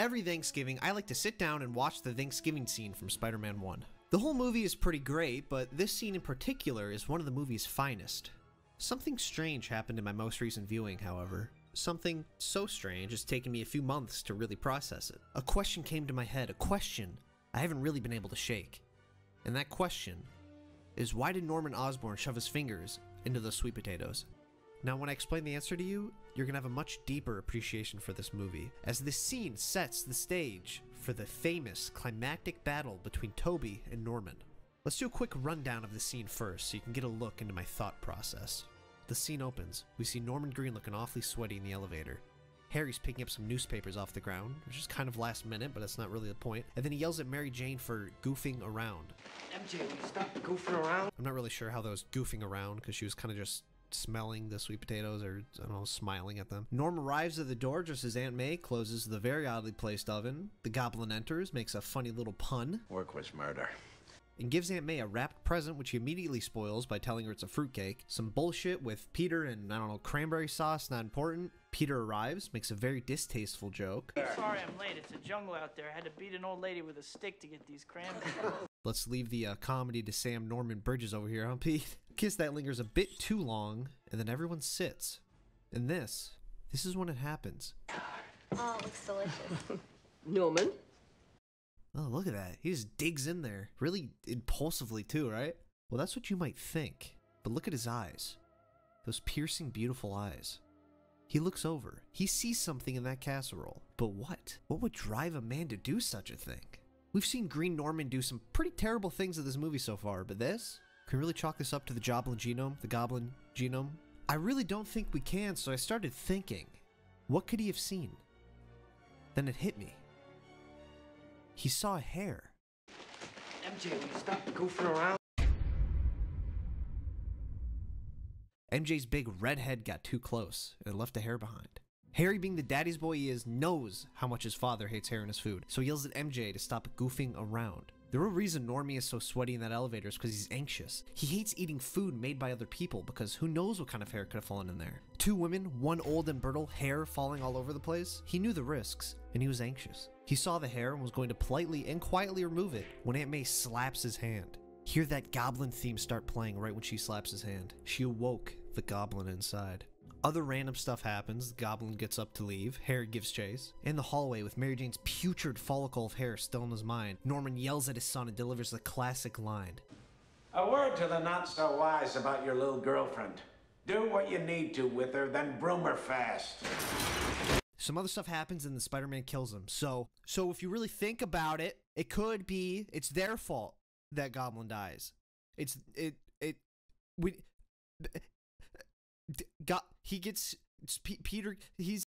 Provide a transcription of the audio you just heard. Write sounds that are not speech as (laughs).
Every Thanksgiving, I like to sit down and watch the Thanksgiving scene from Spider Man 1. The whole movie is pretty great, but this scene in particular is one of the movie's finest. Something strange happened in my most recent viewing, however. Something so strange it's taken me a few months to really process it. A question came to my head, a question I haven't really been able to shake. And that question is why did Norman Osborn shove his fingers into those sweet potatoes? Now, when I explain the answer to you, you're gonna have a much deeper appreciation for this movie, as this scene sets the stage for the famous climactic battle between Tobey and Norman. Let's do a quick rundown of the scene first so you can get a look into my thought process. The scene opens. We see Norman Green looking awfully sweaty in the elevator. Harry's picking up some newspapers off the ground, which is kind of last minute, but that's not really the point. And then he yells at Mary Jane for goofing around. MJ, will you stop goofing around? I'm not really sure how that was goofing around because she was kind of just smelling the sweet potatoes or I don't know, smiling at them. Norm arrives at the door just as Aunt May closes the very oddly placed oven. The goblin enters, makes a funny little pun, Work was murder. and gives Aunt May a wrapped present, which he immediately spoils by telling her it's a fruitcake. Some bullshit with Peter and I don't know, cranberry sauce, not important. Peter arrives, makes a very distasteful joke. Sorry I'm late. It's a jungle out there. I had to beat an old lady with a stick to get these cranberries. (laughs) Let's leave the uh, comedy to Sam Norman Bridges over here, huh, Pete? Kiss that lingers a bit too long, and then everyone sits. And this, this is when it happens. Oh, it looks delicious. (laughs) Norman? Oh, look at that. He just digs in there. Really impulsively, too, right? Well, that's what you might think. But look at his eyes. Those piercing, beautiful eyes. He looks over. He sees something in that casserole. But what? What would drive a man to do such a thing? We've seen Green Norman do some pretty terrible things in this movie so far, but this? Can we really chalk this up to the Joblin genome? The Goblin genome? I really don't think we can, so I started thinking, what could he have seen? Then it hit me. He saw a hair. MJ, will you stop goofing around? MJ's big red head got too close and left a hair behind. Harry, being the daddy's boy he is, knows how much his father hates hair in his food, so he yells at MJ to stop goofing around. The real reason Normie is so sweaty in that elevator is because he's anxious. He hates eating food made by other people because who knows what kind of hair could have fallen in there. Two women, one old and brittle, hair falling all over the place. He knew the risks, and he was anxious. He saw the hair and was going to politely and quietly remove it when Aunt May slaps his hand. Hear that goblin theme start playing right when she slaps his hand. She awoke the goblin inside. Other random stuff happens. The goblin gets up to leave. Harry gives chase. In the hallway, with Mary Jane's putrid follicle of hair still in his mind, Norman yells at his son and delivers the classic line. A word to the not so wise about your little girlfriend. Do what you need to with her, then broom her fast. Some other stuff happens and the Spider-Man kills him. So, so if you really think about it, it could be it's their fault that Goblin dies. It's it it we got he gets Peter he's